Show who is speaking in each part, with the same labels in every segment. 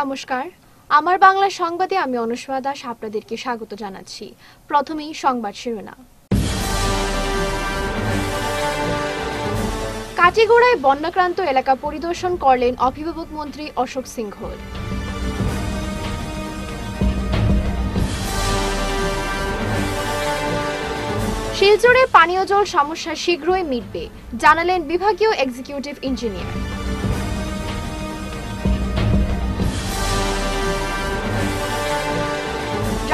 Speaker 1: নমস্কার। আমার বাংলা সংবাদে আমি অনুষ্মা দাস আপনাদেরকে স্বাগত জানাচ্ছি। প্রথমেই সংবাদ শিরোনাম। কাটিগোড়ায় বন্যাক্রান্ত এলাকা পরিদর্শন করলেন অভিভাবক মন্ত্রী অশোক সিংঘল শিলচরে পানীয় জল সমস্যা শীঘ্রই মিটবে, জানালেন বিভাগীয় এক্সিকিউটিভ ইঞ্জিনিয়ার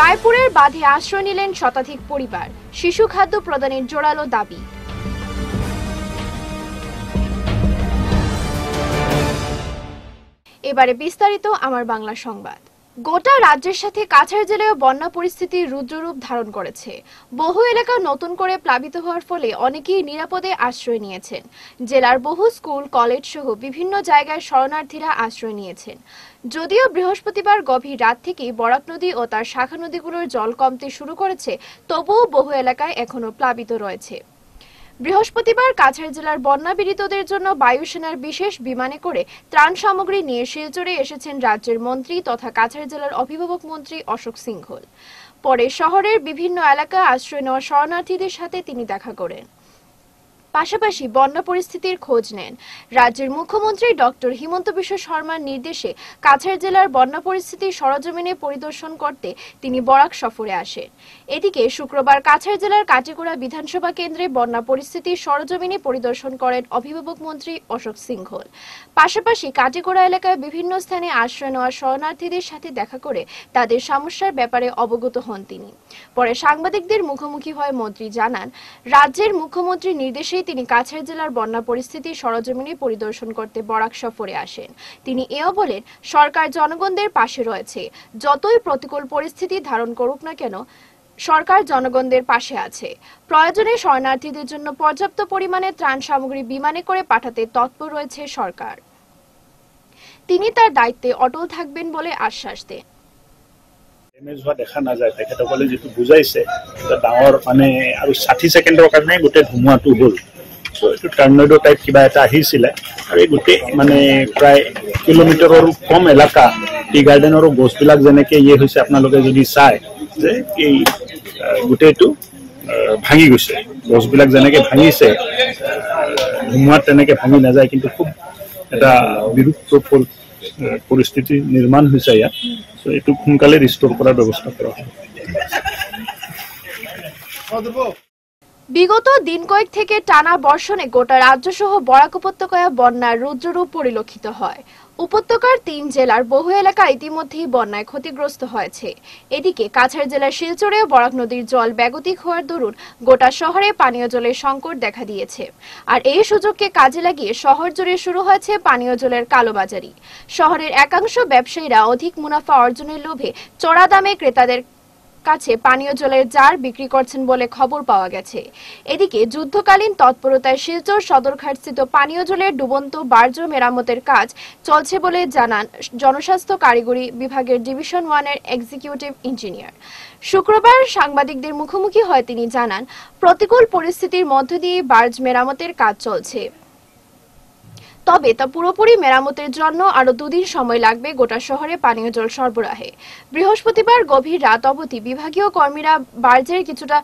Speaker 1: রায়পুরের বাঁধে আশ্রয় নিলেন শতাধিক পরিবার। শিশু খাদ্য প্রদানের জোরালো দাবি। এবারে বিস্তারিত আমার বাংলা সংবাদ। গোটা রাজ্যের সাথে কাছাড় জেলায় বন্যা পরিস্থিতি রুদ্ররূপ ধারণ করেছে। বহু এলাকা নতুন করে প্লাবিত হওয়ার ফলে অনেকেই নিরাপদে আশ্রয় নিয়েছেন। জেলার বহু স্কুল, কলেজ সহ বিভিন্ন জায়গায় শরণার্থীরা আশ্রয় নিয়েছেন। যদিও বৃহস্পতিবার গভীর রাত থেকেই বরাক নদী ও তার শাখা নদীগুলোর জল কমতে শুরু করেছে, তবুও বহু এলাকায় এখনও প্লাবিত রয়েছে। বৃহস্পতিবার কাছাড় জেলার বন্যা পীড়িতদের জন্য বায়ুসেনার বিশেষ বিমানে করে ত্রাণ সামগ্রী নিয়ে শিলচরে এসেছেন রাজ্যের মন্ত্রী তথা কাছাড় জেলার অভিভাবক মন্ত্রী অশোক সিংহল। পরে শহরের বিভিন্ন এলাকা আশ্রয় নেওয়া শরণার্থীদের সাথে তিনি দেখা করেন। পাশাপাশি বন্যা পরিস্থিতির খোঁজ নেন। রাজ্যের মুখ্যমন্ত্রী ডক্টর হিমন্ত বিশ্ব শর্মার নির্দেশে কাছাড় জেলার বন্যা পরিস্থিতি সরজমিনে পরিদর্শন করতে তিনি বরাক সফরে আসেন। এদিকে শুক্রবার কাছাড় জেলার কাটিগোড়া বিধানসভা কেন্দ্রে বন্যা পরিস্থিতি সরজমিনে পরিদর্শন করেন অভিভাবক মন্ত্রী অশোক সিংঘল। পাশাপাশি কাটিগোড়া এলাকায় বিভিন্ন স্থানে আশ্রয় নেওয়া শরণার্থীদের সাথে দেখা করে তাদের সমস্যার ব্যাপারে অবগত হন তিনি। পরে সাংবাদিকদের মুখোমুখি হয় মন্ত্রী জানান, রাজ্যের মুখ্যমন্ত্রীর নির্দেশেই তিনি কাছাড় জেলার বন্যা পরিস্থিতি সরজমিনে পরিদর্শন করতে বরাক সফরে আসেন। তিনি এও বলেন, সরকার জনগণদের পাশে রয়েছে। যতই প্রতিকূল পরিস্থিতি ধারণ করুক না কেন, সরকার জনগণদের পাশে আছে। প্রয়োজনে শরণার্থীদের জন্য পর্যাপ্ত পরিমাণে ত্রাণ সামগ্রী বিমানে করে পাঠাতে তৎপর রয়েছে সরকার। তিনি তার দায়িত্বে অটল থাকবেন বলে আশ্বাস দেন।
Speaker 2: ডেমেজ হোৱা দেখা নাযায়। তেখেতসকলে যিটো বুজাইছে ডাঙৰ মানে আৰু ষাঠি ছেকেণ্ডৰ কাৰণে গোটেই ধুমুহাটো হ'ল। চ' এইটো টাৰ্ণাইড' টাইপ কিবা এটা আহিছিলে আৰু এই গোটেই মানে প্ৰায় কিলোমিটাৰৰো কম এলেকা টি গাৰ্ডেনৰো গছবিলাক যেনেকৈ ইয়ে হৈছে আপোনালোকে যদি চায় যে এই গোটেইটো ভাঙি গৈছে গছবিলাক যেনেকৈ ভাঙিছে ধুমুহাত তেনেকৈ ভাঙি নাযায় কিন্তু খুব এটা বিৰূপ পৰিস্থিতি নিৰ্মাণ হৈছে ইয়াত চ' এইটো সোনকালে ৰিষ্ট'ৰ কৰাৰ ব্যৱস্থা কৰা হয়
Speaker 1: বিগত দিন কয়েক থেকে টানা বর্ষণে গোটা রাজ্য সহ বরাক উপত্যকায় বন্যার রুদ্ররূপ পরিলক্ষিত হয়। উপত্যকার তিন জেলার বহু এলাকা ইতিমধ্যেই বন্যায় ক্ষতিগ্রস্ত হয়েছে। এদিকে কাছাড় জেলার শিলচরেও বরাক নদীর জল ব্যাগতিক হওয়ার দরুন গোটা শহরে পানীয় জলের সংকট দেখা দিয়েছে। আর এই সুযোগকে কাজে লাগিয়ে শহর জুড়ে শুরু হয়েছে পানীয় জলের কালোবাজারি। শহরের একাংশ ব্যবসায়ীরা অধিক মুনাফা অর্জনের লোভে চড়া দামে ক্রেতাদের কাছে পানীয় জলের জার বিক্রি করছেন বলে খবর পাওয়া গেছে। এদিকে যুদ্ধকালীন তৎপরতায় শিলচর সদরঘাটস্থিত পানীয় জলের ডুবন্ত বার্জ মেরামতের কাজ চলছে বলে জানান জনস্বাস্থ্য কারিগরি বিভাগের ডিভিশন ওয়ানের এক্সিকিউটিভ ইঞ্জিনিয়ার। শুক্রবার সাংবাদিকদের মুখোমুখি হয়ে তিনি জানান, প্রতিকূল পরিস্থিতির মধ্য দিয়ে বার্জ মেরামতের কাজ চলছে। তবে তা পুরোপুরি মেরামতের জন্য আরও দুদিন সময় লাগবে গোটা শহরে পানীয় জল সরবরাহে। বৃহস্পতিবার গভীর রাত অবধি বিভাগীয় কর্মীরা বার্জের কিছুটা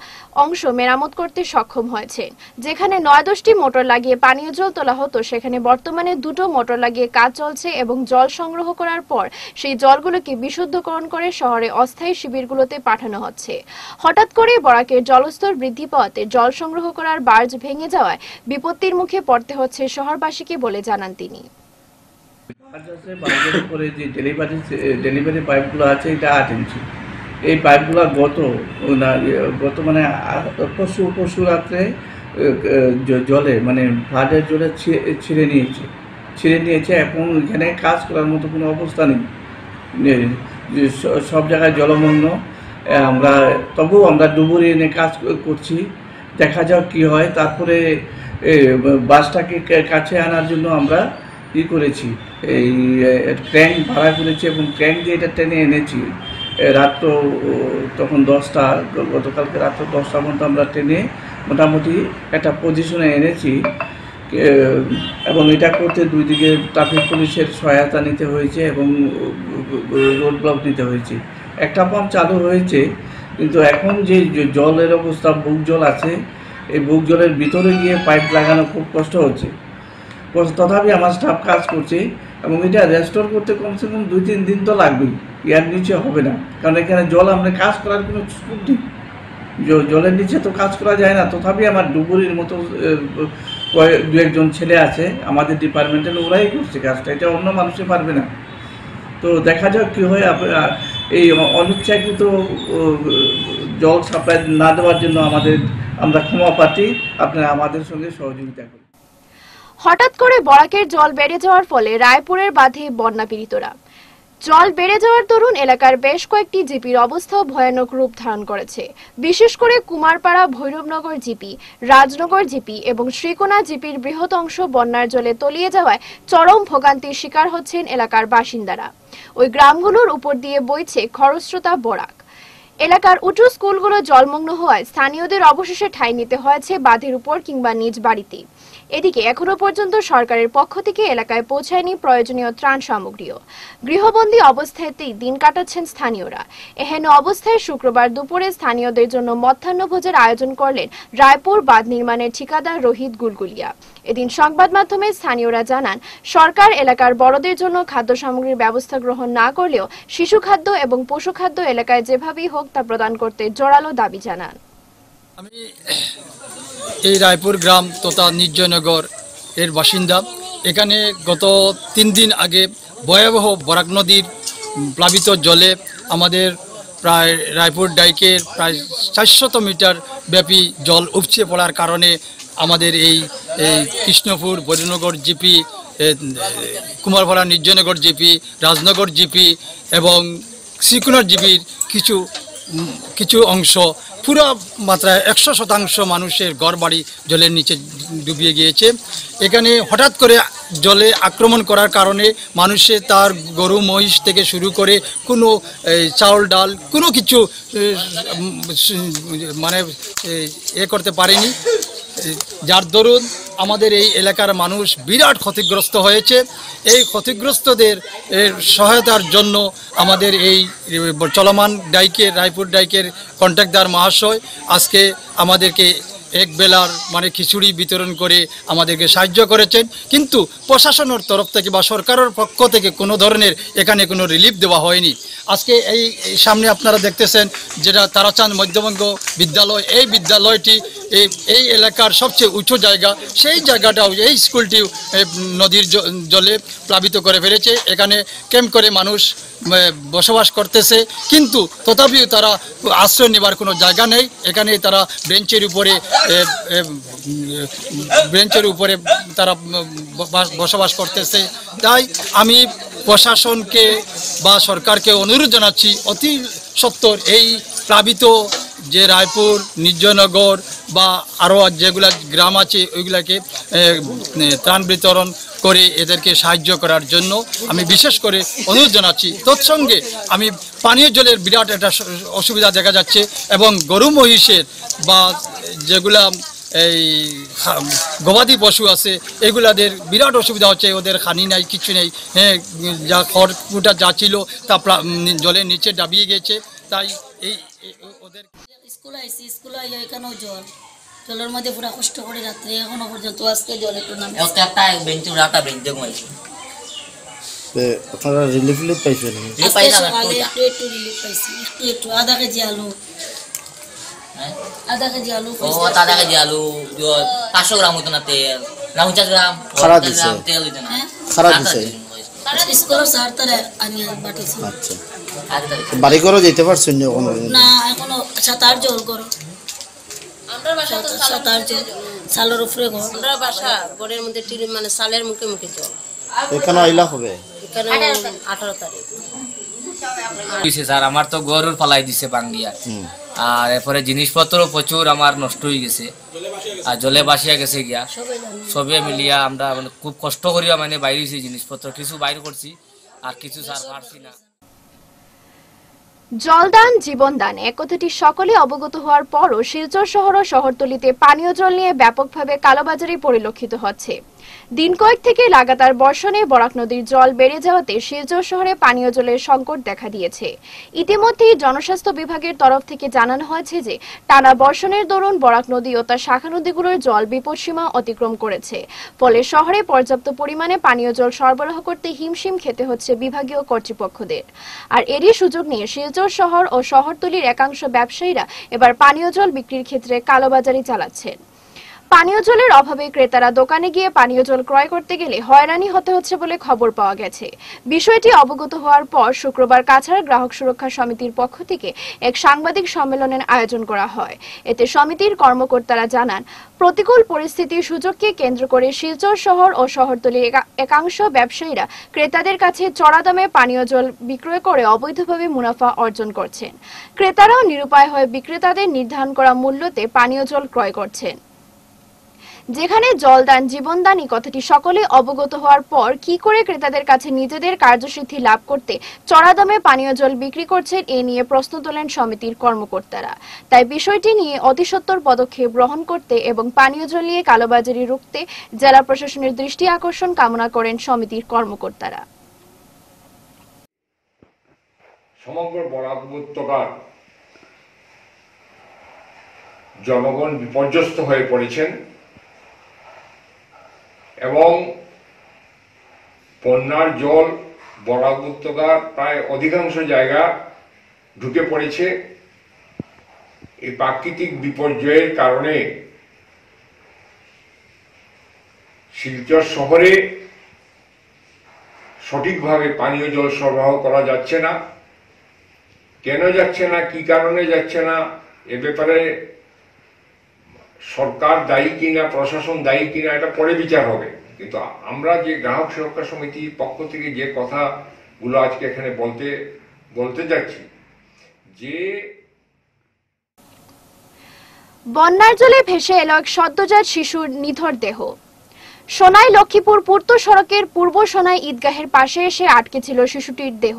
Speaker 1: অংশ মেরামত করতে সক্ষম হয়েছেন। যেখানে নয় দশটি মোটর লাগিয়ে পানীয় জল তোলা হতো, সেখানে বর্তমানে দুটো মোটর লাগিয়ে কাজ চলছে এবং জল সংগ্রহ করার পর সেই জলগুলোকে বিশুদ্ধকরণ করে শহরে অস্থায়ী শিবিরগুলোতে পাঠানো হচ্ছে। হঠাৎ করে বরাকের জলস্তর বৃদ্ধি পাওয়াতে জল সংগ্রহ করার বার্জ ভেঙে যাওয়ায় বিপত্তির মুখে পড়তে হচ্ছে শহরবাসীকে বলে জানান তিনি।
Speaker 3: বাইকের উপরে যে ডেলিভারি ডেলিভারি পাইপগুলো আছে, এটা এই পাইপগুলো গত গত মানে পশু পরশু রাত্রে জলে মানে ফ্লাডের জলে ছিঁড়ে নিয়েছে। ছিঁড়ে নিয়েছে, এখন এখানে কাজ করার মতো কোনো অবস্থা নেই। সব জায়গায় জলমগ্ন। আমরা, তবুও আমরা ডুবুরি এনে কাজ করছি। দেখা যাক কি হয়। তারপরে বাসটাকে কাছে আনার জন্য আমরা ই করেছি। এই ট্র্যাঙ্ক ভাড়া করেছি এবং ট্র্যাঙ্ক দিয়ে এটা টেনে এনেছি। রাত্র তখন দশটা গতকালকে রাত্র দশটা পর্যন্ত আমরা টেনে মোটামুটি একটা পজিশনে এনেছি। এবং এটা করতে দুই দিকে ট্রাফিক পুলিশের সহায়তা নিতে হয়েছে এবং রোড ব্লক নিতে হয়েছে। একটা পাম্প চালু হয়েছে, কিন্তু এখন যে জলের অবস্থা বুক জল আছে এই বুক জলের ভিতরে গিয়ে পাইপ লাগানো খুব কষ্ট হচ্ছে। তথাপি আমার স্টাফ কাজ করছে এবং এটা রেস্টোর করতে কমসে কম দুই, তিন দিন তো লাগবেই। ইয়ার নিচে হবে না। কারণ এখানে জল আমরা কাজ করার কোনো নেই। জলের নিচে তো কাজ করা যায় না। তথাপি আমার ডুবুরির মতো দু একজন ছেলে আছে। আমাদের ডিপার্টমেন্টের ওরাই করছে কাজটা। এটা অন্য মানুষে পারবে না। তো দেখা যাক কী হয়। এই অনুচ্ছাকৃত জল সাপ্লাই না দেওয়ার জন্য আমাদের, আমরা ক্ষমা পাচ্ছি আপনারা আমাদের সঙ্গে সহযোগিতা করুন।
Speaker 1: হঠাৎ করে বরাকের জল বেড়ে যাওয়ার ফলে রায়পুরের বাঁধে বন্যা পীড়িতরা। জল বেড়ে যাওয়ার দরুন এলাকার বেশ কয়েকটি জিপির অবস্থাও ভয়ানক রূপ ধারণ করেছে। বিশেষ করে কুমারপাড়া, ভৈরবনগর জিপি, রাজনগর জিপি এবং শ্রীকোনা জিপির বৃহৎ অংশ বন্যার জলে তলিয়ে যাওয়ায় চরম ভোগান্তির শিকার হচ্ছেন এলাকার বাসিন্দারা। ওই গ্রামগুলোর উপর দিয়ে বইছে খরস্রোতা বরাক। এলাকার উঁচু স্কুলগুলো জলমগ্ন হওয়ায় স্থানীয়দের অবশেষে ঠাঁই নিতে হয়েছে বাঁধের উপর কিংবা নিজ বাড়িতে। এদিকে এখনও পর্যন্ত সরকারের পক্ষ থেকে এলাকায় পৌঁছায়নি প্রয়োজনীয় ত্রাণ সামগ্রীও। গৃহবন্দী অবস্থাতেই দিন কাটাচ্ছেন স্থানীয়রা। এহেন অবস্থায় শুক্রবার দুপুরে স্থানীয়দের জন্য মধ্যাহ্নভোজের আয়োজন করলেন রায়পুর বাঁধ নির্মাণের ঠিকাদার রোহিত গুলগুলিয়া। এদিন সংবাদ মাধ্যমে স্থানীয়রা জানান, সরকার এলাকার বড়দের জন্য খাদ্য সামগ্রীর ব্যবস্থা গ্রহণ না করলেও শিশু খাদ্য এবং পশু খাদ্য এলাকায় যেভাবেই হোক তা প্রদান করতে জোরালো দাবি জানান।
Speaker 4: আমি এই রায়পুর গ্রাম তথা নির্জয়নগর এর বাসিন্দা। এখানে গত তিন দিন আগে ভয়াবহ বরাক নদীর প্লাবিত জলে আমাদের প্রায় রায়পুর ডাইকের প্রায় চারশত মিটার ব্যাপী জল উপচে পড়ার কারণে আমাদের এই এই Krishnapur Bairnagar GP Kumarpara Nirjoynagar GP, Rajnagar GP এবং শ্রীকুনার জিপির কিছু কিছু অংশ পুরো মাত্রায় একশো শতাংশ মানুষের ঘরবাড়ি জলের নিচে ডুবিয়ে গিয়েছে। এখানে হঠাৎ করে জলে আক্রমণ করার কারণে মানুষে তার গরু মহিষ থেকে শুরু করে কোনো চাউল ডাল কোনো কিছু মানে এ, এ করতে পারেনি। যার দরুন আমাদের এই এলাকার মানুষ বিরাট ক্ষতিগ্রস্ত হয়েছে। এই ক্ষতিগ্রস্তদের সহায়তার জন্য আমাদের এই চলমান ডাইকের, রায়পুর ডাইকের কন্ট্রাক্টদার মহাশয় আজকে আমাদেরকে এক বেলার মানে খিচুড়ি বিতরণ করে আমাদেরকে সাহায্য করেছেন। কিন্তু প্রশাসনের তরফ থেকে বা সরকারের পক্ষ থেকে কোনো ধরনের এখানে কোনো রিলিফ দেওয়া হয়নি। আজকে এই সামনে আপনারা দেখতেছেন যেটা তারাচাঁদ মধ্যবঙ্গ বিদ্যালয়। এই বিদ্যালয়টি এই এই এলাকার সবচেয়ে উঁচু জায়গা। সেই জায়গাটাও, এই স্কুলটি নদীর জলে প্লাবিত করে ফেলেছে। এখানে ক্যাম্প করে মানুষ বসবাস করতেছে। কিন্তু তথাপিও তারা আশ্রয় নেবার কোনো জায়গা নেই। এখানে তারা বেঞ্চের উপরে বেঞ্চের উপরে তারা বসবাস করতেছে। তাই আমি প্রশাসনকে বা সরকারকে অনুরোধ জানাচ্ছি, অতি সত্তর এই প্লাবিত যে রায়পুর নির্জয়নগর বা আরও যেগুলা গ্রাম আছে, ওইগুলাকে ত্রাণ বিতরণ করে এদেরকে সাহায্য করার জন্য আমি বিশেষ করে অনুরোধ জানাচ্ছি। তৎসঙ্গে আমি পানীয় জলের বিরাট একটা অসুবিধা দেখা যাচ্ছে এবং গরু মহিষের বা যেগুলা এই গবাদি পশু আছে, এগুলাদের বিরাট অসুবিধা হচ্ছে, ওদের খানি নাই, কিছু নেই। হ্যাঁ যা খড়কুটা যা ছিল তা জলের নিচে ডাবিয়ে গেছে। তাই এই ওদের
Speaker 5: স্কুল আইসি, স্কুল আইয়া এখানেও জল। জলের মধ্যে পুরা কষ্ট করে রাত্রে এখনও পর্যন্ত আজকে জল একটু নামে
Speaker 6: একটা একটা বেঞ্চ একটা বেঞ্চ ঘুমাইছি।
Speaker 7: তে আপনারা রিলিফ লিফ পাইছেন?
Speaker 6: একটু
Speaker 5: একটু রিলিফ পাইছি একটু একটু আধা কেজি আলু।
Speaker 6: হ্যাঁ?
Speaker 5: আধা কেজি আলু
Speaker 6: ও তাদা কেজি আলু পাঁচশো গ্রাম না তেল। না পঞ্চাশ গ্রাম
Speaker 7: খারা দিছে।
Speaker 6: তেল দিতে না।
Speaker 5: হ্যাঁ?
Speaker 7: খারা দিছে। আচ্ছা। বাড়ি করে যেতে পারছেন না
Speaker 5: এখনও জল করো সাঁতার সালের উপরে ঘর।
Speaker 8: আমরা বাসা ঘরের মধ্যে মানে সালের মুখে মুখে জল।
Speaker 7: এখানে আইলা হবে?
Speaker 8: এখানে আঠারো তারিখ।
Speaker 9: দিছে স্যার আমার তো গরুর পালাই দিছে বাঙ্গিয়া আর এরপরে জিনিসপত্র প্রচুর আমার নষ্ট হয়ে গেছে। আর জলে বাসিয়া গেছে গিয়া। সবে মিলিয়া আমরা মানে খুব কষ্ট করিয়া মানে বাইরে জিনিসপত্র। কিছু বাইর করছি আর কিছু স্যার পারছি না
Speaker 1: জলদান জীবনদান এ কথাটি সকলে অবগত হওয়ার পরও শিলচর শহর ও শহরতলিতে পানীয় জল নিয়ে ব্যাপকভাবে কালোবাজারি পরিলক্ষিত হচ্ছে। দিন কয়েক থেকে লাগাতার বর্ষণে বরাক নদীর জল বেড়ে যাওয়াতে শিলচর শহরে পানীয় জলের সংকট দেখা দিয়েছে। ইতিমধ্যেই জনস্বাস্থ্য বিভাগের তরফ থেকে জানানো হয়েছে যে, টানা বর্ষণের দরুন বরাক নদী ও তার শাখা নদীগুলোর জল বিপদসীমা অতিক্রম করেছে। ফলে শহরে পর্যাপ্ত পরিমাণে পানীয় জল সরবরাহ করতে হিমশিম খেতে হচ্ছে বিভাগীয় কর্তৃপক্ষদের। আর এরই সুযোগ নিয়ে শিলচর শহর ও শহরতলির একাংশ ব্যবসায়ীরা এবার পানীয় জল বিক্রির ক্ষেত্রে কালোবাজারি চালাচ্ছেন। পানীয় জলের অভাবে ক্রেতারা দোকানে গিয়ে পানীয় জল ক্রয় করতে গেলে হয়রানি হতে হচ্ছে বলে খবর পাওয়া গেছে। বিষয়টি অবগত হওয়ার পর শুক্রবার কাছাড় গ্রাহক সুরক্ষা সমিতির পক্ষ থেকে এক সাংবাদিক সম্মেলনের আয়োজন করা হয়। এতে সমিতির কর্মকর্তারা জানান, প্রতিকূল পরিস্থিতির সুযোগকে কেন্দ্র করে শিলচর শহর ও শহরতলির একা- একাংশ ব্যবসায়ীরা ক্রেতাদের কাছে চড়া দামে পানীয় জল বিক্রয় করে অবৈধভাবে মুনাফা অর্জন করছেন। ক্রেতারাও নিরুপায় হয়ে বিক্রেতাদের নির্ধারণ করা মূল্যতে পানীয় জল ক্রয় করছেন। যেখানে জলদান জীবনদান এই কথাটি সকলে অবগত হওয়ার পর কি করে ক্রেতাদের কাছে নিজেদের কার্যসিদ্ধি লাভ করতে চড়া দামে পানীয় জল বিক্রি করছেন এ নিয়ে প্রশ্ন তোলেন সমিতির কর্মকর্তারা। তাই বিষয়টি নিয়ে অতিসত্বর পদক্ষেপ গ্রহণ করতে এবং পানীয় জল নিয়ে কালোবাজারি রুখতে জেলা প্রশাসনের দৃষ্টি আকর্ষণ কামনা করেন সমিতির কর্মকর্তারা।
Speaker 10: সমগ্র বরাক উপত্যকার জনগণ বিপর্যস্ত হয়ে পড়েছেন। এবং বন্যার জল, বরাক উপত্যকার প্রায় অধিকাংশ জায়গা ঢুকে পড়েছে। এই প্রাকৃতিক বিপর্যয়ের কারণে শিলচর শহরে সঠিকভাবে পানীয় জল সরবরাহ করা যাচ্ছে না। কেন যাচ্ছে না? কি কারণে যাচ্ছে না? এ ব্যাপারে সরকার দায়ী কিনা, প্রশাসন দায়ী কিনা, এটা পরে বিচার হবে। কিন্তু আমরা যে গ্রাহক সুরক্ষা সমিতির পক্ষ থেকে যে কথাগুলো আজকে এখানে বলতে বলতে যাচ্ছি, যে
Speaker 1: বন্যার জলে ভেসে এলো এক সদ্যজাত শিশুর নিথর দেহ। সোনাই লক্ষ্মীপুর পূর্ত সড়কের পূর্ব সোনাই ঈদগাহের পাশে এসে আটকে ছিল শিশুটির দেহ।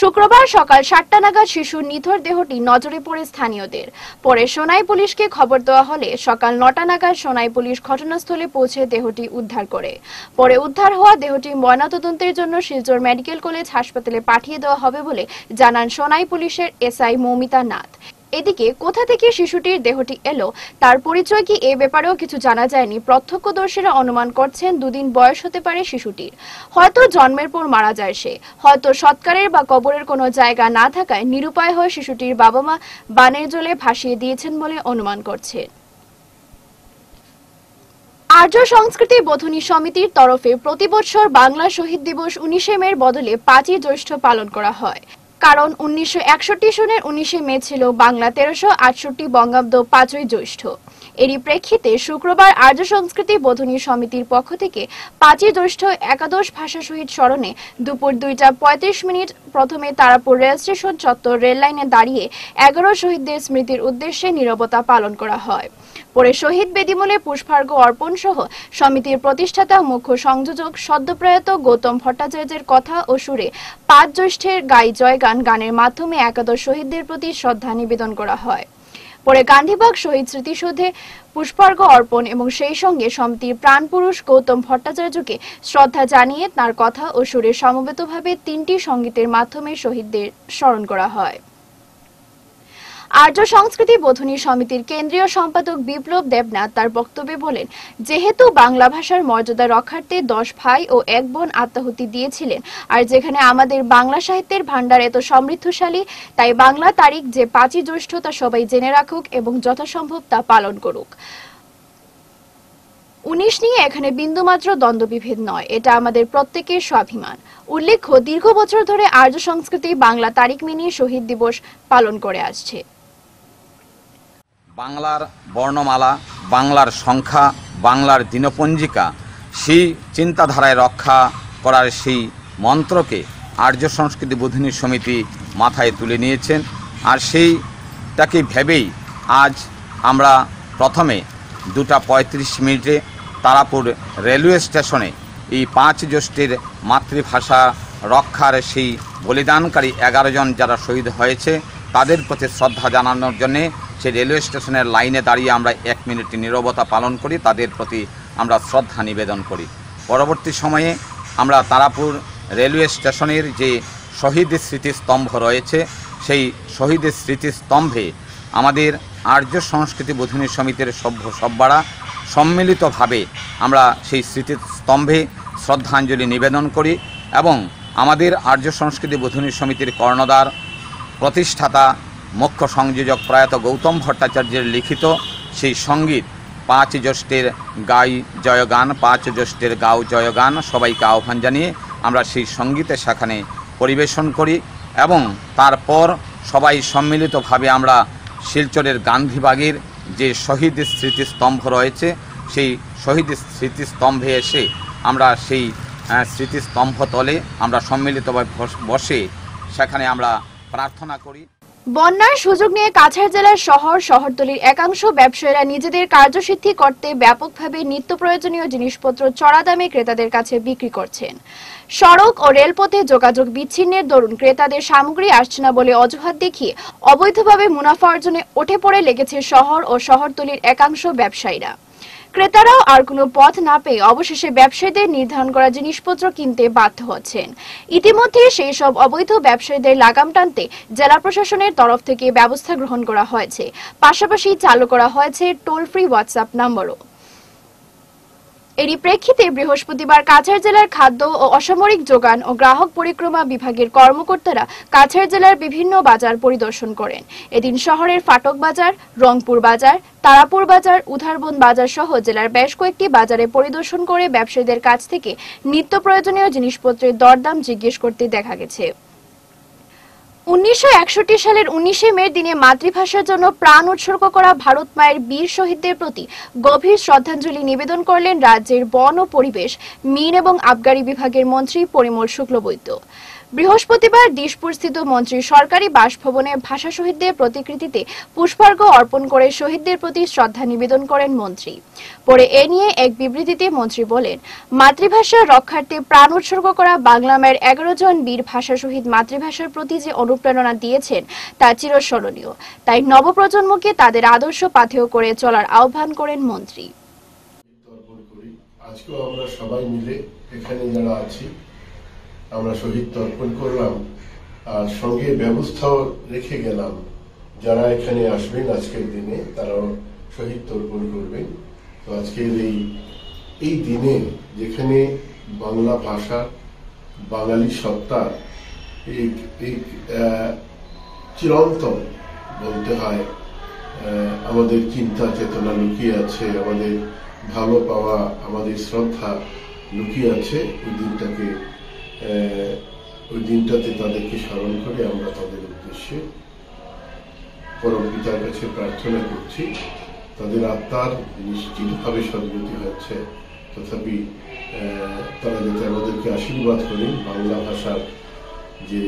Speaker 1: শুক্রবার সকাল সাতটা নাগাদ শিশুর নিথর দেহটি নজরে পড়ে স্থানীয়দের। পরে সোনাই পুলিশকে খবর দেওয়া হলে সকাল নটা নাগাদ সোনাই পুলিশ ঘটনাস্থলে পৌঁছে দেহটি উদ্ধার করে। পরে উদ্ধার হওয়া দেহটি ময়নাতদন্তের জন্য শিলচর মেডিকেল কলেজ হাসপাতালে পাঠিয়ে দেওয়া হবে বলে জানান সোনাই পুলিশের এসআই মৌমিতা নাথ। এদিকে কোথা থেকে শিশুটির দেহটি এলো, তার পরিচয় কি এ ব্যাপারেও কিছু জানা যায়নি। প্রত্যক্ষদর্শীরা অনুমান করছেন দুদিন বয়স হতে পারে শিশুটির। হয়তো জন্মের পর মারা যায় সে। হয়তো সৎকারের বা কবরের কোনো জায়গা না থাকায় নিরুপায় হয়ে শিশুটির বাবা মা বানের জলে ভাসিয়ে দিয়েছেন বলে অনুমান করছে। আর্য সংস্কৃতি বোধনী সমিতির তরফে প্রতি বছর বাংলা শহীদ দিবস উনিশে মের বদলে পাঁচই জ্যৈষ্ঠ পালন করা হয়। কারণ উনিশশো একষট্টি সনের উনিশে মে ছিল বাংলা তেরোশো আটষট্টি বঙ্গাব্দ পাঁচই জ্যৈষ্ঠ। এরই প্রেক্ষিতে শুক্রবার আর্য সংস্কৃতি বোধনী সমিতির পক্ষ থেকে পাঁচই জ্যৈষ্ঠ একাদশ ভাষা শহীদ স্মরণে দুপুর দুইটা পঁয়ত্রিশ মিনিট প্রথমে তারাপুর রেল স্টেশন চত্বর রেল লাইনে দাঁড়িয়ে এগারো শহীদদের স্মৃতির উদ্দেশ্যে নীরবতা পালন করা হয়। পরে শহীদ বেদিমূলে পুষ্পার্ঘ অর্পণ সহ সমিতির প্রতিষ্ঠাতা, মুখ্য সংযোজক সদ্যপ্রয়াত গৌতম ভট্টাচার্যের কথা ও সুরে পাঁচ জ্যৈষ্ঠের গাই জয় গান গানের মাধ্যমে একাদশ শহীদদের প্রতি শ্রদ্ধা নিবেদন করা হয়। পরে গান্ধীবাগ শহীদ স্মৃতিসৌধে পুষ্পার্ঘ অর্পণ এবং সেই সঙ্গে সমিতির প্রাণপুরুষ গৌতম ভট্টাচার্যকে শ্রদ্ধা জানিয়ে তার কথা ও সুরে সমবেতভাবে তিনটি সঙ্গীতের মাধ্যমে শহীদদের স্মরণ করা হয়। আর্য সংস্কৃতি বোধনী সমিতির কেন্দ্রীয় সম্পাদক বিপ্লব দেবনাথ তার বক্তব্যে বলেন, যেহেতু বাংলা ভাষার মর্যাদা রক্ষার্থে দশ ভাই ও এক বোন আত্মাহুতি দিয়েছিলেন, আর যেখানে আমাদের বাংলা সাহিত্যের ভাণ্ডার এত সমৃদ্ধশালী, তাই বাংলা তারিখ যে পাঁচই জ্যৈষ্ঠ তা সবাই জেনে রাখুক এবং যথাসম্ভব তা পালন করুক। উনিশ নিয়ে এখানে বিন্দুমাত্র দ্বন্দ্ববিভেদ নয়, এটা আমাদের প্রত্যেকের স্বাভিমান। উল্লেখ্য, দীর্ঘ বছর ধরে আর্য সংস্কৃতি বাংলা তারিখ মেনে শহীদ দিবস পালন করে আসছে।
Speaker 11: বাংলার বর্ণমালা, বাংলার সংখ্যা, বাংলার দিনপঞ্জিকা, সেই চিন্তাধারায় রক্ষা করার সেই মন্ত্রকে আর্য সংস্কৃতি বোধিনী সমিতি মাথায় তুলে নিয়েছেন। আর সেইটাকে ভেবেই আজ আমরা প্রথমে দুটা পঁয়ত্রিশ মিনিটে তারাপুর রেলওয়ে স্টেশনে এই পাঁচ জ্যৈষ্ঠের মাতৃভাষা রক্ষার সেই বলিদানকারী এগারো জন যারা শহীদ হয়েছে, তাদের প্রতি শ্রদ্ধা জানানোর জন্যে সেই রেলওয়ে স্টেশনের লাইনে দাঁড়িয়ে আমরা এক মিনিট নীরবতা পালন করি, তাদের প্রতি আমরা শ্রদ্ধা নিবেদন করি। পরবর্তী সময়ে আমরা তারাপুর রেলওয়ে স্টেশনের যে শহীদ স্মৃতিস্তম্ভ রয়েছে, সেই শহীদ স্মৃতিস্তম্ভে আমাদের আর্য সংস্কৃতি বোধনী সমিতির সভ্য সব্বারা সম্মিলিতভাবে আমরা সেই স্মৃতিস্তম্ভে শ্রদ্ধাঞ্জলি নিবেদন করি এবং আমাদের আর্য সংস্কৃতি বোধনী সমিতির কর্ণধার, প্রতিষ্ঠাতা মুখ্য সংযোজক প্রয়াত গৌতম ভট্টাচার্যের লিখিত সেই সংগীত, পাঁচ জ্যৈষ্ঠের গাই জয়গান, পাঁচ জ্যৈষ্ঠের গাও জয়গান, সবাইকে আহ্বান জানিয়ে আমরা সেই সঙ্গীতে সেখানে পরিবেশন করি এবং তারপর সবাই সম্মিলিতভাবে আমরা শিলচরের গান্ধীবাগের যে শহীদ স্মৃতিস্তম্ভ রয়েছে, সেই শহীদ স্মৃতিস্তম্ভে এসে আমরা সেই স্মৃতিস্তম্ভ তলে আমরা সম্মিলিতভাবে বসে সেখানে আমরা প্রার্থনা করি।
Speaker 1: বন্যার সুযোগ নিয়ে কাছাড় জেলার শহর, শহরতলির একাংশ ব্যবসায়ীরা নিজেদের কার্যসিদ্ধি করতে ব্যাপকভাবে নিত্য প্রয়োজনীয় জিনিসপত্র চড়া দামে ক্রেতাদের কাছে বিক্রি করছেন। সড়ক ও রেলপথে যোগাযোগ বিচ্ছিন্নের দরুন ক্রেতাদের সামগ্রী আসছে না বলে অজুহাত দেখিয়ে অবৈধভাবে মুনাফা অর্জনে ওঠে পড়ে লেগেছে শহর ও শহরতলির একাংশ ব্যবসায়ীরা। ক্রেতারাও আর কোনো পথ না পেয়ে অবশেষে ব্যবসায়ীদের নির্ধারণ করা জিনিসপত্র কিনতে বাধ্য হচ্ছেন। ইতিমধ্যে সেই সব অবৈধ ব্যবসায়ীদের লাগাম টানতে জেলা প্রশাসনের তরফ থেকে ব্যবস্থা গ্রহণ করা হয়েছে। পাশাপাশি চালু করা হয়েছে টোল ফ্রি হোয়াটসঅ্যাপ নম্বরও। এরই প্রেক্ষিতে বৃহস্পতিবার কাছাড় জেলার খাদ্য ও অসামরিক যোগান ও গ্রাহক পরিক্রমা বিভাগের কর্মকর্তারা কাছাড় জেলার বিভিন্ন বাজার পরিদর্শন করেন। এদিন শহরের ফাটক বাজার, রংপুর বাজার, তারাপুর বাজার, উধারবন বাজার সহ জেলার বেশ কয়েকটি বাজারে পরিদর্শন করে ব্যবসায়ীদের কাছ থেকে নিত্য প্রয়োজনীয় জিনিসপত্রের দরদাম জিজ্ঞেস করতে দেখা গেছে। উনিশশো একষট্টি সালের উনিশে মে দিনে মাতৃভাষার জন্য প্রাণ উৎসর্গ করা ভারত মায়ের বীর শহীদদের প্রতি গভীর শ্রদ্ধাঞ্জলি নিবেদন করলেন রাজ্যের বন ও পরিবেশ, মিন এবং আবগারি বিভাগের মন্ত্রী পরিমল শুক্লবৈদ্য। বৃহস্পতিবার দিশপুরস্থিত মন্ত্রী সরকারি বাসভবনে ভাষা শহীদদের প্রতিকৃতিতে পুষ্পার্ঘ অর্পণ করে শহীদদের প্রতি শ্রদ্ধা নিবেদন করেন মন্ত্রী। পরে এ নিয়ে এক বিবৃতিতে মন্ত্রী বলেন, মাতৃভাষা রক্ষার্থে প্রাণ উৎসর্গ করা বাংলামের এগারো জন বীর ভাষা শহীদ মাতৃভাষার প্রতি যে অনুপ্রেরণা দিয়েছেন, তা চিরস্মরণীয়। তাই নবপ্রজন্মকে তাদের আদর্শ পাথেয় করে চলার আহ্বান করেন মন্ত্রী।
Speaker 12: আজকেও আমরা সবাই মিলে এখানে যারা আছি আমরা শহীদ তর্পণ করলাম, আর সঙ্গে ব্যবস্থাও রেখে গেলাম। যারা এখানে আসবেন আজকের দিনে, তারাও শহীদ তর্পণ করবেন। তো আজকের এই এই দিনে যেখানে বাংলা ভাষা, বাঙালি সত্তা, এই এই চিরন্তন বলতে হয় আমাদের চিন্তা চেতনা লুকিয়ে আছে, আমাদের ভালো পাওয়া, আমাদের শ্রদ্ধা লুকিয়ে আছে, ওই দিনটাকে ওই দিনটাতে তাদেরকে স্মরণ করে আমরা তাদের উদ্দেশ্যে পরম পিতার কাছে প্রার্থনা করছি। তাদের আত্মার নিশ্চিতভাবে সদ্গতি হচ্ছে। তথাপি তারা যাতে আমাদেরকে আশীর্বাদ করেন, বাংলা ভাষার যে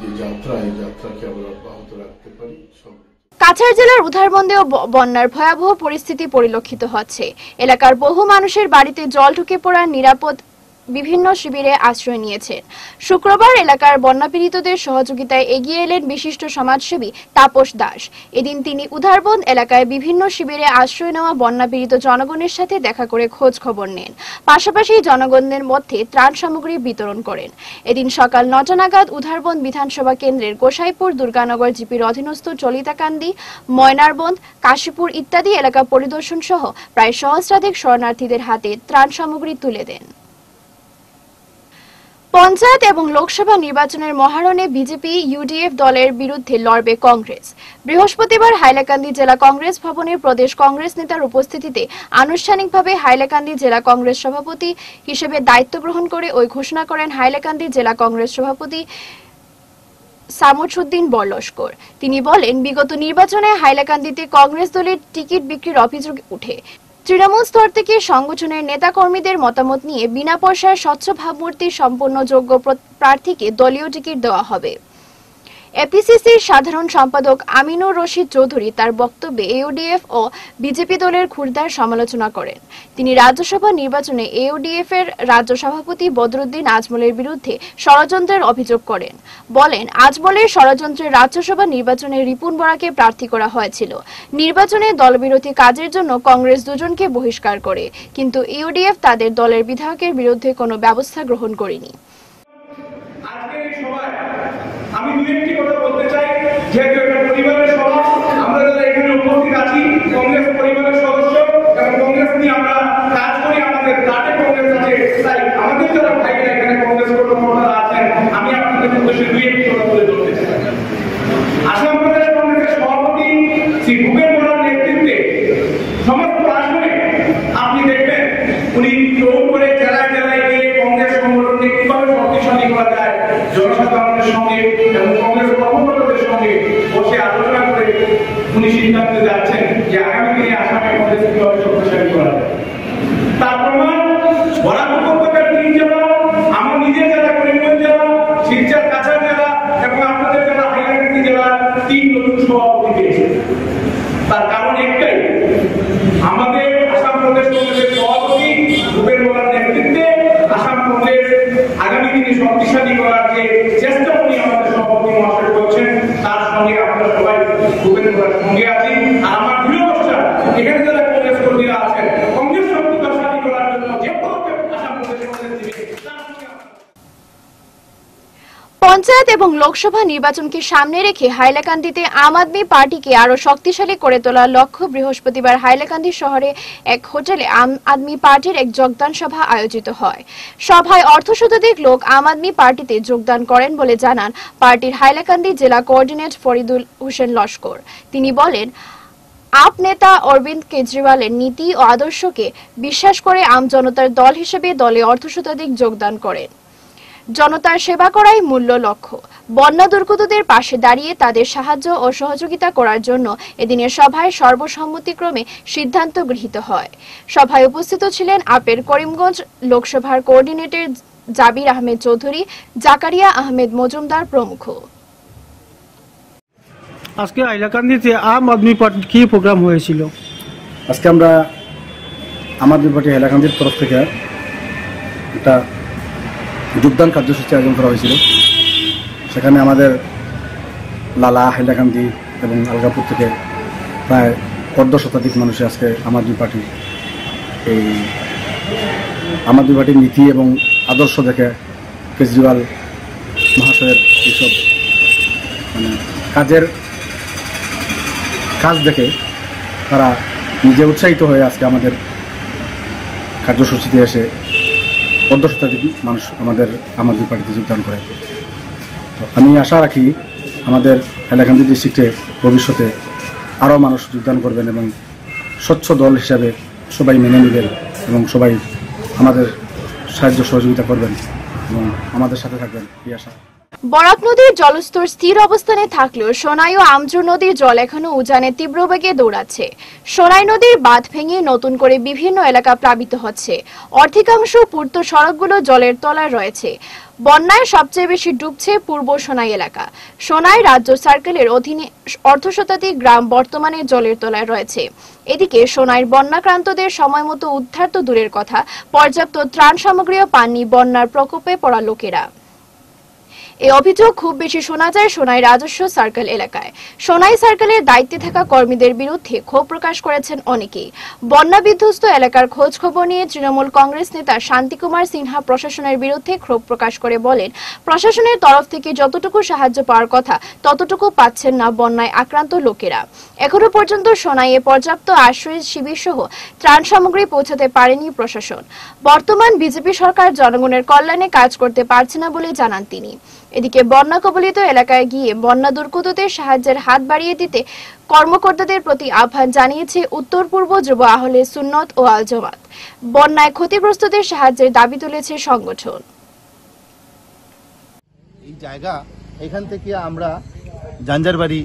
Speaker 12: যে যাত্রা, এই যাত্রাকে আমরা অব্যাহত রাখতে পারি। সমৃদ্ধ
Speaker 1: কাছাড় জেলার উধারবন্দেও বন্যার ভয়াবহ পরিস্থিতি পরিলক্ষিত হচ্ছে। এলাকার বহু মানুষের বাড়িতে জল ঢুকে পড়ার নিরাপদ বিভিন্ন শিবিরে আশ্রয় নিয়েছেন শুক্রবার এলাকার বন্যাপীড়িতদের সহযোগিতায় এগিয়ে এলেন বিশিষ্ট সমাজসেবী তাপস দাস। এদিন তিনি উধারবন্দ এলাকায় বিভিন্ন শিবিরে আশ্রয় নেওয়া বন্যাপীড়িত জনগণের সাথে দেখা করে খোঁজ খবর নেন। পাশাপাশি জনগণের মধ্যে ত্রাণ সামগ্রী বিতরণ করেন। এদিন সকাল নটা নাগাদ উধারবন্দ বিধানসভা কেন্দ্রের গোসাইপুর, দুর্গানগর, জিপির অধীনস্থ চলিতাকান্দি ময়নারবন্দ কাশীপুর ইত্যাদি এলাকা পরিদর্শন সহ প্রায় সহস্রাধিক শরণার্থীদের হাতে ত্রাণ সামগ্রী তুলে দেন। পঞ্চায়েত এবং লোকসভা নির্বাচনের মহারণে বিজেপি, ইউডিএফ দলের বিরুদ্ধে লড়বে কংগ্রেস। বৃহস্পতিবার হাইলাকান্দি জেলা কংগ্রেস ভবনে প্রদেশ কংগ্রেস নেতার উপস্থিতিতে আনুষ্ঠানিকভাবে হাইলাকান্দি জেলা কংগ্রেস সভাপতি হিসেবে দায়িত্ব গ্রহণ করে ওই ঘোষণা করেন হাইলাকান্দি জেলা কংগ্রেস সভাপতি সামুদ্দিন বরলস্কর তিনি বলেন, বিগত নির্বাচনে হাইলাকান্দিতে কংগ্রেস দলের টিকিট বিক্রির অভিযোগ উঠে। তৃণমূল স্তর থেকে সংগঠনের নেতাকর্মীদের মতামত নিয়ে বিনা পয়সায় স্বচ্ছ ভাবমূর্তি সম্পন্ন যোগ্য প্র- প্রার্থীকে দলীয় টিকিট দেওয়া হবে। এপিসিসির সাধারণ সম্পাদক আমিনুর রশিদ চৌধুরী তার বক্তব্যে এওডিএফ ও বিজেপি দলের ক্ষুরদার সমালোচনা করেন। তিনি রাজ্যসভা নির্বাচনে এওডিএফ এর রাজ্য সভাপতি বদরুদ্দিন আজমলের বিরুদ্ধে ষড়যন্ত্রের অভিযোগ করেন। বলেন, আজমলের ষড়যন্ত্রে রাজ্যসভা নির্বাচনে রিপুন বরাকে প্রার্থী করা হয়েছিল। নির্বাচনে দলবিরোধী কাজের জন্য কংগ্রেস দুজনকে বহিষ্কার করে, কিন্তু ইউডিএফ তাদের দলের বিধায়কের বিরুদ্ধে কোনো ব্যবস্থা গ্রহণ করেনি।
Speaker 13: আজকের এই সভায় আমি Jacob সিদ্ধান্তে যাচ্ছেন যে আগামী দিনে আসামের মধ্যে কীভাবে শক্তিশালী করা যায় তার প্রমাণ, বরাক উপত্যকার তিন জেলা, আমার নিজের জেলা করিমগঞ্জ জেলা, শিলচর, কাছাড় জেলা এবং আপনাদের জেলা, হাইলাকান্দি জেলা তিন নতুন সভাপতি পেয়েছে। তার কারণ একটাই আমাদের আসাম প্রদেশ কংগ্রেসের সভাপতি ভূপেন বলার নেতৃত্বে আসাম প্রদেশ আগামী দিনে শক্তিশালী করার যে চেষ্টা উনি আমাদের সভাপতি মহাশয় করছেন তার সঙ্গে আমরা সবাই ভূপেন বলার সঙ্গে আছি আর আমার দৃঢ় বিশ্বাস এখানে যারা কংগ্রেস কর্মীরা আছেন কংগ্রেস শক্তিশালী করার জন্য যে পদক্ষেপ আসাম প্রদেশ কংগ্রেস দিবে তার সঙ্গে আমরা
Speaker 1: পঞ্চায়েত এবং লোকসভা নির্বাচনকে সামনে রেখে হাইলাকান্দিতে আম আদমি পার্টিকে আরও শক্তিশালী করে তোলার লক্ষ্য বৃহস্পতিবার হাইলাকান্দি শহরে এক হোটেলে আম আদমি পার্টির এক যোগদান সভা আয়োজিত হয়। সভায় অর্ধ শতাধিক লোক আম আদমি পার্টিতে যোগদান করেন বলে জানান পার্টির হাইলাকান্দি জেলা কোঅর্ডিনেট ফরিদুল হোসেন লস্কর। তিনি বলেন, আপ নেতা অরবিন্দ কেজরিওয়ালের নীতি ও আদর্শকে বিশ্বাস করে আম জনতার দল হিসেবে দলে অর্ধ শতাধিক যোগদান করেন। জনতার সেবা করাই মূল্য লক্ষ্য। বন্যা দুর্গতদের পাশে দাঁড়িয়ে তাদের সাহায্য ও সহযোগিতা করার জন্য এদিনের সভায় সর্বসম্মতিক্রমে সিদ্ধান্ত গৃহীত হয়। সভায় উপস্থিত ছিলেন আপের করিমগঞ্জ লোকসভার কোঅর্ডিনেটর জাবির আহমেদ চৌধুরী জাকারিয়া আহমেদ মজুমদার প্রমুখ।
Speaker 14: আজকে হাইলাকান্দিতে আম আদমি পার্টির কি প্রোগ্রাম হয়েছিল?
Speaker 15: আজকে আমরা আমার পার্টি হাইলাকান্দির তরফ থেকে একটা যোগদান কার্যসূচি আয়োজন করা হয়েছিল। সেখানে আমাদের লালা হাইলাকান্দি এবং আলগাপুর থেকে প্রায় অর্ধ শতাধিক মানুষই আজকে আম আদমি পার্টি এই আম আদমি পার্টির নীতি এবং আদর্শ দেখে কেজরিওয়াল মহাশয়ের এইসব মানে কাজের কাজ দেখে তারা নিজে উৎসাহিত হয়ে আজকে আমাদের কার্যসূচিতে এসে অর্ধ শতাধিক মানুষ আমাদের আমাদের পার্টিতে যোগদান করে। তো আমি আশা রাখি আমাদের হাইলাকান্দি ডিস্ট্রিক্টে ভবিষ্যতে আরও মানুষ যোগদান করবেন এবং স্বচ্ছ দল হিসাবে সবাই মেনে নেবেন এবং সবাই আমাদের সাহায্য সহযোগিতা করবেন এবং আমাদের সাথে থাকবেন, এই আশা।
Speaker 1: বরাক নদীর জলস্তর স্থির অবস্থানে থাকলেও সোনাই ও আমজু নদীর জল এখনও উজানে তীব্র বেগে দৌড়াচ্ছে। সোনাই নদীর বাঁধ ভেঙে নতুন করে বিভিন্ন এলাকা প্লাবিত হচ্ছে। অর্ধেকাংশ পূর্ত সড়কগুলো জলের তলায় রয়েছে। বন্যায় সবচেয়ে বেশি ডুবছে পূর্ব সোনাই এলাকা। সোনাই রাজ্য সার্কেলের অধীনে অর্ধশতাধিক গ্রাম বর্তমানে জলের তলায় রয়েছে। এদিকে সোনাইয়ের বন্যাক্রান্তদের সময় মতো উদ্ধার তো দূরের কথা, পর্যাপ্ত ত্রাণ সামগ্রীও পাননি বন্যার প্রকোপে পড়া লোকেরা। এই অভিযোগ খুব বেশি শোনা যায় সোনাই রাজস্ব সার্কেল এলাকায়। সোনাই সার্কেলের দায়িত্বে থাকা কর্মীদের বিরুদ্ধে ক্ষোভ প্রকাশ করেছেন অনেকেই। বন্যা বিধ্বস্ত এলাকার খোঁজ খবর নিয়ে তৃণমূল কংগ্রেস নেতা শান্তিকুমার সিনহা প্রশাসনের বিরুদ্ধে ক্ষোভ প্রকাশ করে বলেন, প্রশাসনের তরফ থেকে যতটুকু সাহায্য পাওয়ার কথা, ততটুকু পাচ্ছেন না বন্যায় আক্রান্ত লোকেরা। এখনও পর্যন্ত সোনাইয়ে পর্যাপ্ত আশ্রয় শিবির সহ ত্রাণ সামগ্রী পৌঁছাতে পারেনি প্রশাসন। বর্তমান বিজেপি সরকার জনগণের কল্যাণে কাজ করতে পারছে না বলে জানান তিনি। এদিকে বন্যা কবলিত এলাকায় গিয়ে বন্যা দুর্গতদের সাহায্যের হাত বাড়িয়ে দিতে কর্মকর্তাদের প্রতি আহ্বান জানিয়েছে উত্তর পূর্ব যুব আহলে সুন্নত ও আল জামাত। বন্যায় ক্ষতিগ্রস্তদের সাহায্যের দাবি তুলেছে সংগঠন।
Speaker 16: এই জায়গা এখান থেকে আমরা জাঞ্জারবাড়ি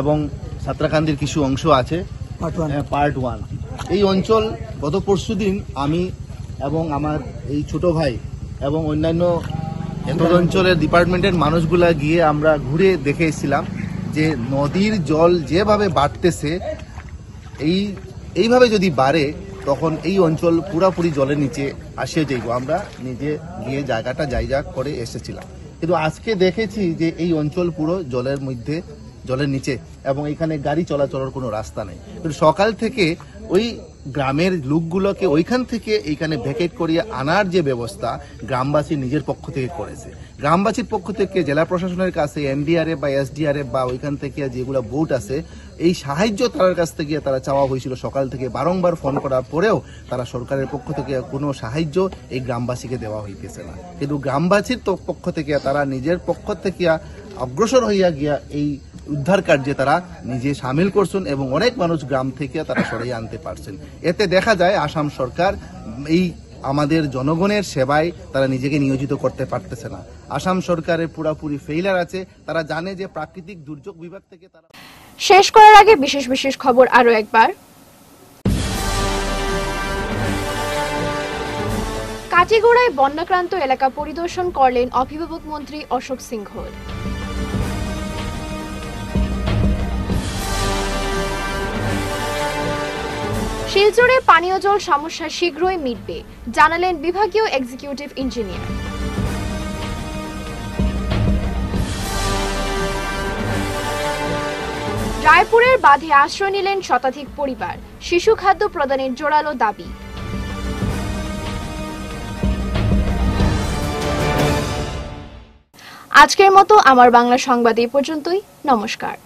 Speaker 16: এবং সাতরাকান্দির কিছু অংশ আছে পার্ট ওয়ান এই অঞ্চল গত পরশু দিন আমি এবং আমার এই ছোট ভাই এবং অন্যান্য তদঞ্চলের ডিপার্টমেন্টের মানুষগুলা গিয়ে আমরা ঘুরে দেখে এসেছিলাম যে নদীর জল যেভাবে বাড়তেছে, এই, এইভাবে যদি বাড়ে, তখন এই অঞ্চল পুরাপুরি জলের নিচে আসে যাইব। আমরা নিজে গিয়ে জায়গাটা যাই জায়গা করে এসেছিলাম। কিন্তু আজকে দেখেছি যে এই অঞ্চল পুরো জলের মধ্যে, জলের নিচে এবং এখানে গাড়ি চলাচলের কোনো রাস্তা নেই। কিন্তু সকাল থেকে ওই গ্রামের লোকগুলোকে ওইখান থেকে এইখানে ভ্যাকেট করিয়ে আনার যে ব্যবস্থা গ্রামবাসী নিজের পক্ষ থেকে করেছে। গ্রামবাসীর পক্ষ থেকে জেলা প্রশাসনের কাছে, এনডিআরএফ বা এসডিআরএফ বা ওইখান থেকে যেগুলো বোট আছে, এই সাহায্য তার কাছ থেকে তারা চাওয়া হয়েছিল সকাল থেকে বারংবার ফোন করার পরেও তারা সরকারের পক্ষ থেকে কোনো সাহায্য এই গ্রামবাসীকে দেওয়া হইতেছে না। কিন্তু গ্রামবাসীর পক্ষ থেকে তারা নিজের পক্ষ থেকে অগ্রসর হইয়া গিয়া এই উদ্ধার কার্যে তারা নিজে সামিল করছেন এবং অনেক মানুষ গ্রাম থেকে তারা সরাই আনতে পারছেন। এতে দেখা যায় আসাম সরকার এই আমাদের জনগণের সেবায় তারা নিজেকে নিয়োজিত করতে পারতেছে না। আসাম সরকারের পুরাপুরি ফেইলার আছে। তারা জানে যে প্রাকৃতিক দুর্যোগ বিভাগ থেকে তারা
Speaker 1: শেষ করার আগে বিশেষ বিশেষ খবর আরও একবার। কাটিগড়ায় বন্যাক্রান্ত এলাকা পরিদর্শন করলেন অভিভাবক মন্ত্রী অশোক সিংহল। শিলচরে পানীয় জল সমস্যা শীঘ্রই মিটবে, জানালেন বিভাগীয় এক্সিকিউটিভ ইঞ্জিনিয়ার রায়পুরের বাঁধে আশ্রয় নিলেন শতাধিক পরিবার, শিশু খাদ্য প্রদানের জোরালো দাবি। আজকের মতো আমার বাংলা সংবাদ এই পর্যন্তই, নমস্কার।